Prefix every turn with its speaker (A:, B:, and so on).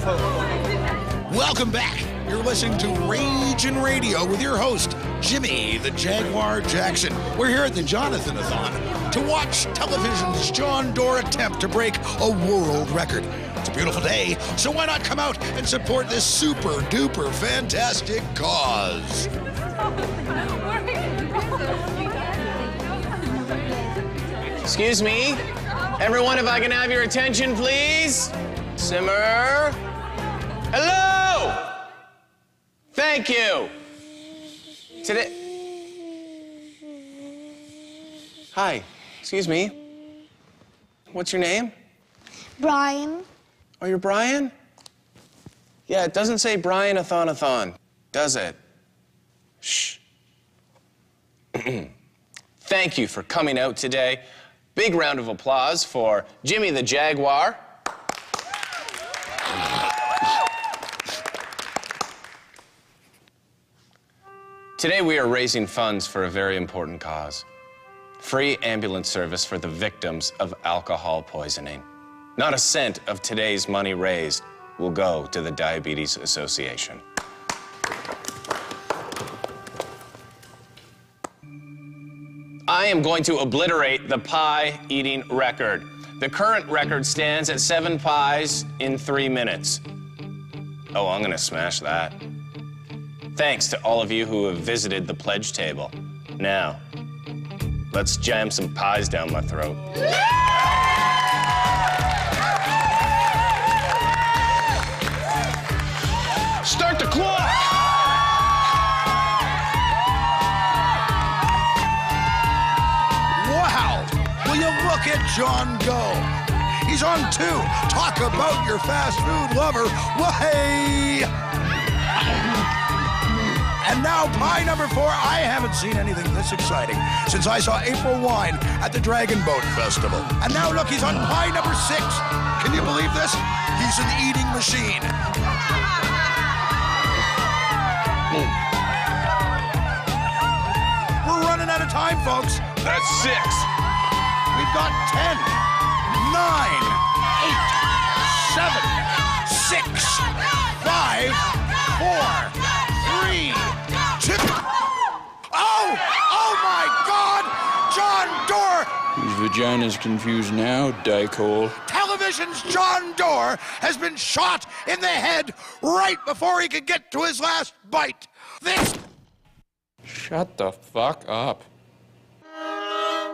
A: Welcome back. You're listening to Rage and Radio with your host, Jimmy the Jaguar Jackson. We're here at the Jonathan-a-thon to watch television's Jon Dore attempt to break a world record. It's a beautiful day, so why not come out and support this super duper fantastic cause?
B: Excuse me. Everyone, if I can have your attention, please. Simmer. Hello! Thank you. Today. Hi. Excuse me. What's your name?
C: Brian.
B: Oh, you're Brian? Yeah, it doesn't say Brian a thon does it? Shh. Thank you for coming out today. Big round of applause for Jimmy the Jaguar. Today we are raising funds for a very important cause. Free ambulance service for the victims of alcohol poisoning. Not a cent of today's money raised will go to the Diabetes Association. I am going to obliterate the pie eating record. The current record stands at seven pies in three minutes. Oh, I'm gonna smash that. Thanks to all of you who have visited the pledge table. Now, let's jam some pies down my throat. Start the clock!
A: Wow! Will you look at Jon go? He's on two. Talk about your fast food lover. Way! And now pie number four. I haven't seen anything this exciting since I saw April Wine at the Dragon Boat Festival. And now look, he's on pie number six. Can you believe this? He's an eating machine. We're running out of time, folks.
B: That's six.
A: We've got 10, 9, 8, 7, 6, 5, 4,
D: vagina's confused now, Dicole?
A: Television's Jon Dore has been shot in the head right before he could get to his last bite. This
D: Shut the fuck up.